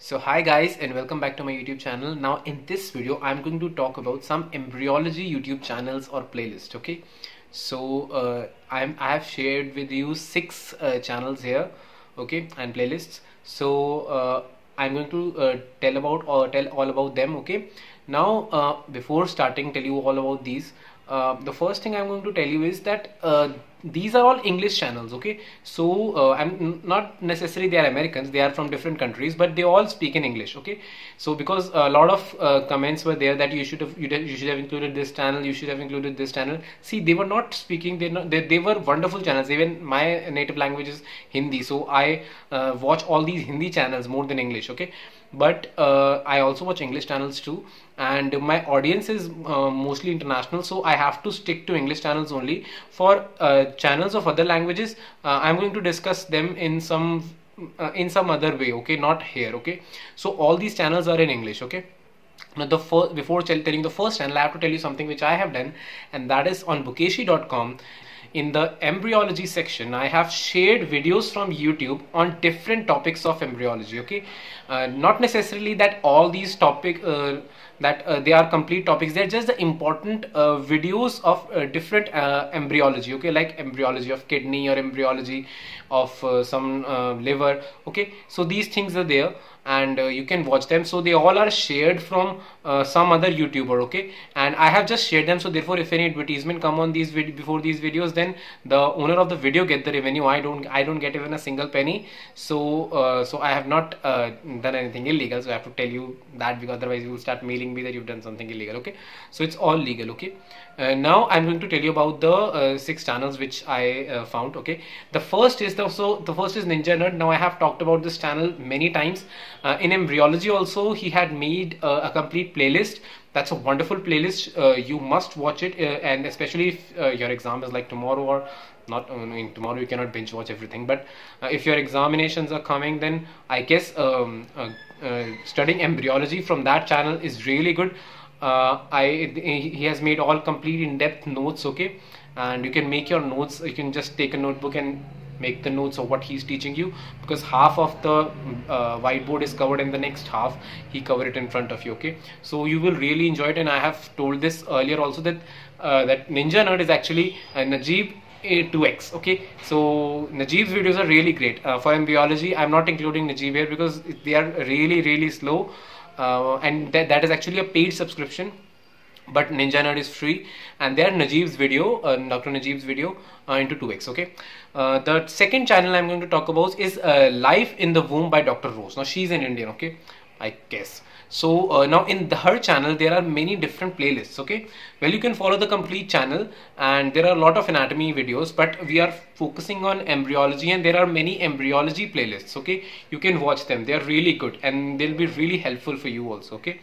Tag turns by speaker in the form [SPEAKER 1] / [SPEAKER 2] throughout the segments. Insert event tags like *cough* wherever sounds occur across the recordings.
[SPEAKER 1] So hi guys and welcome back to my YouTube channel. Now in this video I'm going to talk about some embryology YouTube channels or playlist. Okay, so uh, I'm I have shared with you six uh, channels here. Okay, and playlists. So uh, I'm going to uh, tell about or tell all about them. Okay, now uh, before starting tell you all about these. Uh, the first thing I'm going to tell you is that uh, these are all English channels. Okay, so uh, I'm not necessarily they are Americans. They are from different countries, but they all speak in English. Okay, so because a lot of uh, comments were there that you should have you, you should have included this channel, you should have included this channel. See, they were not speaking. They not, they, they were wonderful channels. Even my native language is Hindi, so I uh, watch all these Hindi channels more than English. Okay, but uh, I also watch English channels too and my audience is uh, mostly international so i have to stick to english channels only for uh, channels of other languages uh, i'm going to discuss them in some uh, in some other way okay? Not here okay? So all these channels are in english okay? Now the first before tell, telling the first channel i have to tell you something which i have done and that is on bookeshy.com in the embryology section i have shared videos from youtube on different topics of embryology okay? Uh, not necessarily that all these topic uh, that uh, they are complete topics. They're just the important uh, videos of uh, different uh, embryology okay? Like embryology of kidney or embryology of uh, some uh, liver okay? So these things are there and you can watch them. So they all are shared from some other youtuber okay? And i have just shared them. So therefore if any advertisement come on these before these videos then the owner of the video get the revenue. I don't i don't get even a single penny. So so i have not done anything illegal. So i have to tell you that because otherwise you will start mailing me that you've done something illegal okay? So it's all legal okay? Uh, now i'm going to tell you about the uh, six channels which i uh, found okay? The first is the so the first is ninja nerd. Now i have talked about this channel many times. Uh, in embryology also he had made uh, a complete playlist that's a wonderful playlist. Uh, you must watch it uh, and especially if uh, your exam is like tomorrow or not uh, in tomorrow you cannot binge watch everything but uh, if your examinations are coming then i guess um, uh, uh, studying embryology from that channel is really good. I he has made all complete in-depth notes okay? And you can make your notes you can just take a notebook and make the notes of what he's teaching you because half of the uh, whiteboard is covered in the next half. He covered it in front of you okay? So you will really enjoy it and I have told this earlier also that uh, that Ninja Nerd is actually uh, Najeeb a2x okay? So Najeeb's videos are really great. Uh, for embryology I'm not including Najeeb here because they are really really slow. Uh, and that, that is actually a paid subscription but Ninja Nerd is free and there Najeeb's video, uh, Dr. Najeeb's video uh, into 2x. Okay, uh, the second channel I'm going to talk about is uh, Life in the Womb by Dr. Rose. Now she's an Indian, okay, I guess. So uh, now in the, her channel there are many different playlists. Okay, well you can follow the complete channel and there are a lot of anatomy videos, but we are focusing on embryology and there are many embryology playlists. Okay, you can watch them. They are really good and they'll be really helpful for you also. Okay.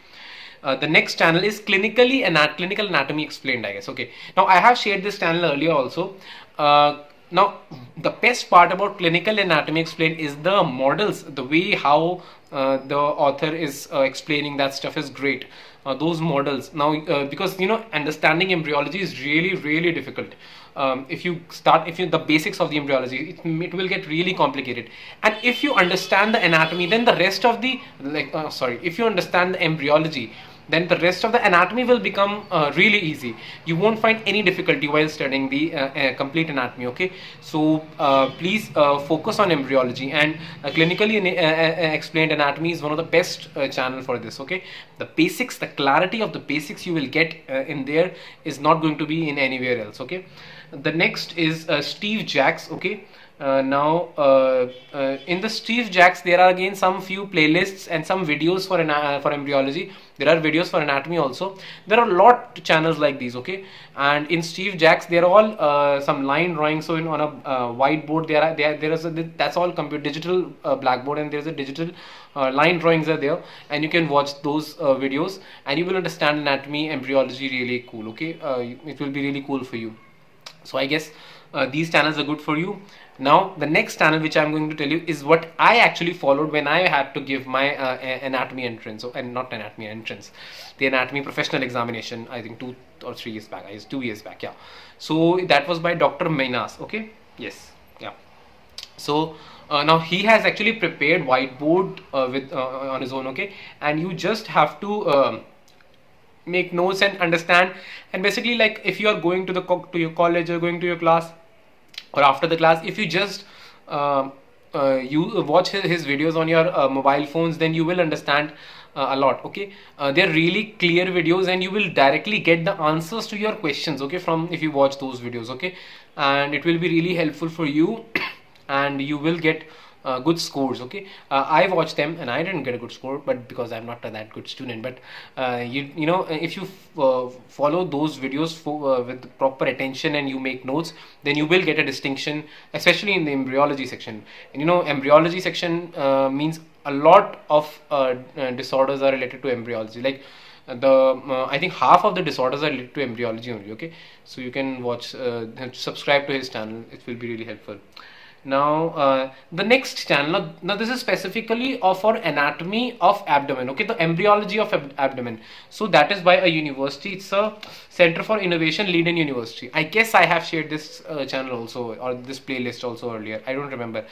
[SPEAKER 1] Uh, the next channel is clinically and anat- clinical anatomy explained i guess. Okay. Now i have shared this channel earlier also. Uh, now the best part about clinical anatomy explained is the models the way how uh, the author is uh, explaining that stuff is great. Uh, those models. Now because you know understanding embryology is really really difficult. Um, if you start if you the basics of the embryology it, it will get really complicated. And if you understand the anatomy then the rest of the like uh, sorry if you understand the embryology then the rest of the anatomy will become uh, really easy. You won't find any difficulty while studying the uh, uh, complete anatomy okay? So uh, please uh, focus on embryology and clinically explained anatomy is one of the best channel for this okay? The basics the clarity of the basics you will get in there is not going to be in anywhere else okay? The next is steve Jacques okay uh, now uh, uh, in the Steve Jacques there are again some few playlists and some videos for ana- for embryology. There are videos for anatomy also. There are a lot channels like these okay? And in Steve Jacques they're all uh, some line drawing so in on a uh, whiteboard there are there, there is a that's all computer digital uh, blackboard and there's a digital uh, line drawings are there. And you can watch those uh, videos and you will understand anatomy embryology really cool okay? Uh, it will be really cool for you. So i guess uh, these channels are good for you. Now the next channel which i'm going to tell you is what i actually followed when i had to give my uh, anatomy entrance so, and not anatomy entrance. The anatomy professional examination i think two or three years back i guess two years back yeah. So that was by dr Minass okay? Yes yeah. So uh, now he has actually prepared whiteboard uh, with uh, on his own okay? And you just have to um, make notes and understand. And basically like if you are going to the to your college or going to your class or after the class if you just um, uh, you watch his, videos on your uh, mobile phones then you will understand uh, a lot okay? Uh, they're really clear videos and you will directly get the answers to your questions okay from if you watch those videos okay? And it will be really helpful for you *clears throat* and you will get uh, good scores okay uh, i watched them and i didn't get a good score but because i'm not a that good student but uh, you you know if you uh, follow those videos uh, with proper attention and you make notes then you will get a distinction especially in the embryology section and you know embryology section uh, means a lot of disorders are related to embryology like the uh, I think half of the disorders are related to embryology only. Okay, so you can watch, uh, subscribe to his channel. It will be really helpful now uh, the next channel now, this is specifically for anatomy of abdomen okay the embryology of ab abdomen. So that is by a university it's a center for innovation leiden university. I guess i have shared this uh, channel also or this playlist also earlier i don't remember.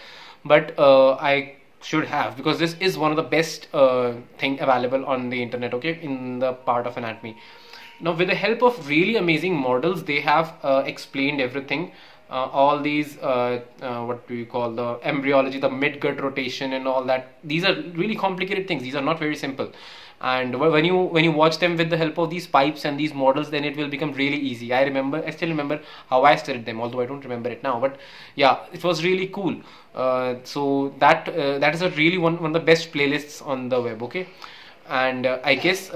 [SPEAKER 1] But uh, i should have because this is one of the best uh, thing available on the internet okay in the part of anatomy. Now with the help of really amazing models they have uh, explained everything all these uh, uh, what do you call the embryology the mid-gut rotation and all that these are really complicated things. These are not very simple. And when you when you watch them with the help of these pipes and these models then it will become really easy. I remember i still remember how i studied them although i don't remember it now but yeah it was really cool. Uh, so that uh, that is a really one, one of the best playlists on the web okay? And uh, i guess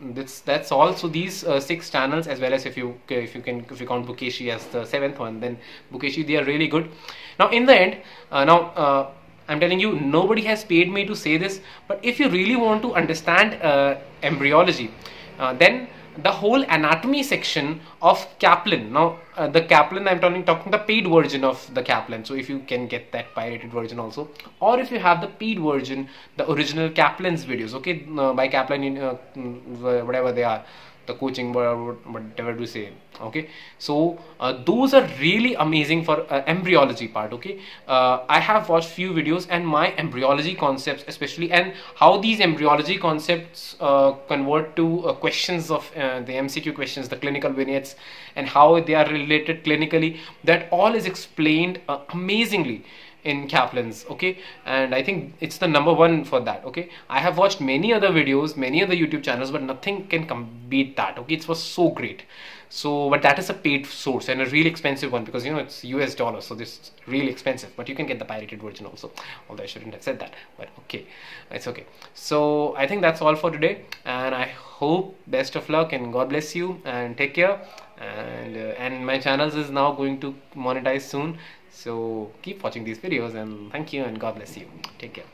[SPEAKER 1] that's that's all so these uh, six channels as well as if you if you can if you count bukeshi as the seventh one then bukeshi they are really good. Now in the end uh, now uh, I'm telling you nobody has paid me to say this but if you really want to understand uh, embryology uh, then the whole anatomy section of Kaplan. Now, uh, the Kaplan, I'm talking, talking the paid version of the Kaplan. So, if you can get that pirated version also, or if you have the paid version, the original Kaplan's videos, okay, uh, by Kaplan, uh, mm, whatever they are, the coaching whatever to say okay? So uh, those are really amazing for uh, embryology part okay? Uh, i have watched few videos and my embryology concepts especially and how these embryology concepts uh, convert to uh, questions of uh, the mcq questions the clinical vignettes and how they are related clinically that all is explained amazingly in Kaplan's okay? And I think it's the number one for that okay? I have watched many other videos many other YouTube channels but nothing can beat that okay? It was so great. So but that is a paid source and a really expensive one because you know it's US dollars so this is really expensive. But you can get the pirated version also although I shouldn't have said that but okay it's okay. So I think that's all for today and I hope best of luck and God bless you and take care. And uh, and my channels is now going to monetize soon so keep watching these videos and thank you and God bless you. Take care.